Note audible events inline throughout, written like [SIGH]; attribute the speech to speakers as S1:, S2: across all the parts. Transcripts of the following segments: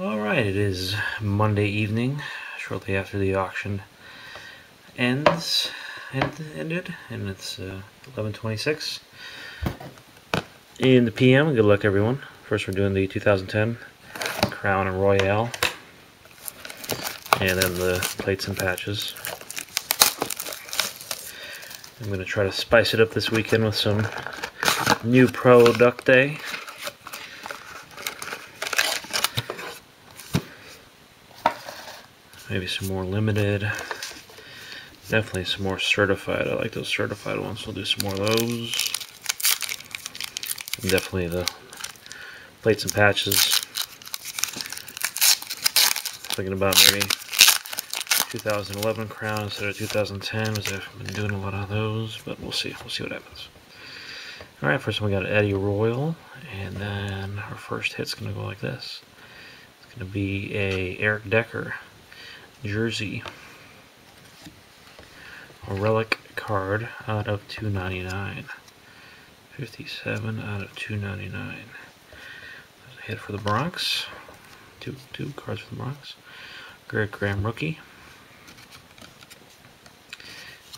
S1: Alright, it is Monday evening, shortly after the auction ends, end, ended, and it's uh, 11.26 in the PM. Good luck, everyone. First, we're doing the 2010 Crown and Royale, and then the plates and patches. I'm going to try to spice it up this weekend with some new product day. Maybe some more limited. Definitely some more certified. I like those certified ones. We'll do some more of those. And definitely the plates and patches. Thinking about maybe 2011 crown instead of 2010 because I've been doing a lot of those, but we'll see. We'll see what happens. Alright, first one we got Eddie Royal, and then our first hit's going to go like this. It's going to be a Eric Decker jersey. A relic card out of 299. 57 out of 299. There's a hit for the Bronx. Two two cards for the Bronx. Greg Graham rookie.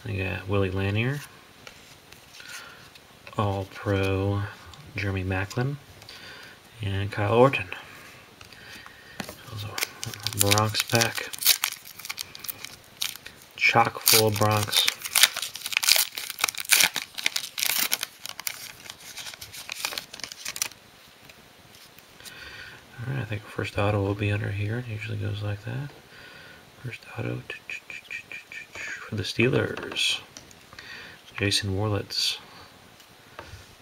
S1: I got Willie Lanier. All Pro Jeremy Maclin. And Kyle Orton. Bronx pack chock full of Bronx. Alright, I think first auto will be under here. It usually goes like that. First auto for the Steelers. Jason Worilds.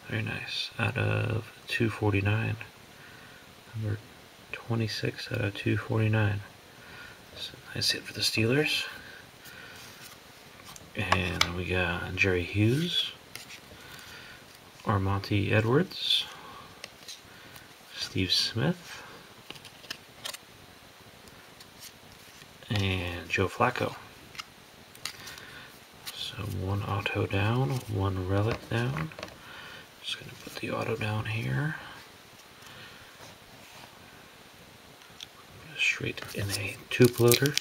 S1: Very nice. Out of 249. Number 26 out of 249. So nice hit for the Steelers. And we got Jerry Hughes, Armanti Edwards, Steve Smith, and Joe Flacco. So one auto down, one relic down. Just gonna put the auto down here. Straight in a tube loader.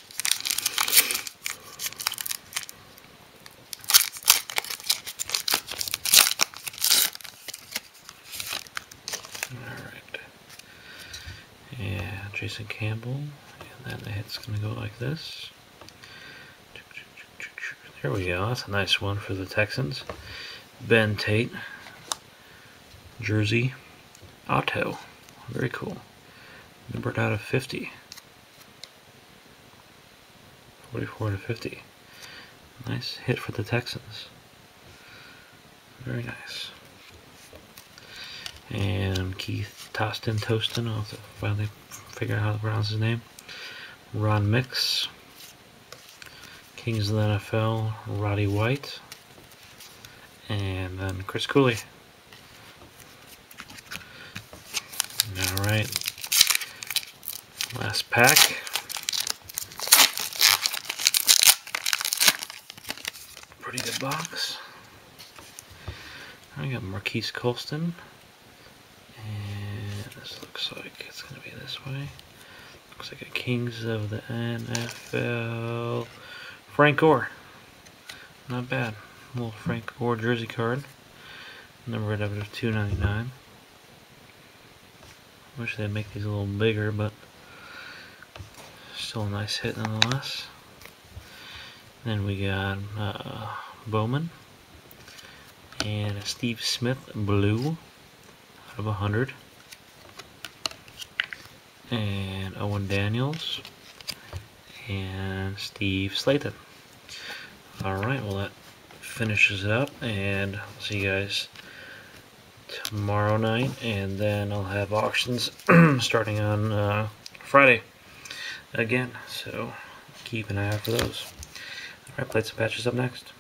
S1: Jason Campbell, and then the hit's going to go like this. There we go, that's a nice one for the Texans. Ben Tate, Jersey, auto, very cool. Numbered out of 50. 44 to 50. Nice hit for the Texans. Very nice. And Keith Toston Toston, I'll have to finally figure out how to pronounce his name. Ron Mix. Kings of the NFL, Roddy White. And then Chris Cooley. Alright. Last pack. Pretty good box. I got Marquise Colston. This looks like it's going to be this way. Looks like a Kings of the NFL. Frank Gore. Not bad. A little Frank Gore jersey card. Number of it 299. Wish they'd make these a little bigger, but still a nice hit nonetheless. Then we got uh, Bowman and a Steve Smith blue out of 100 and Owen Daniels and Steve Slaton. Alright, well that finishes it up and I'll see you guys tomorrow night and then I'll have auctions [CLEARS THROAT] starting on uh, Friday again, so keep an eye out for those. Alright, plates and patches up next.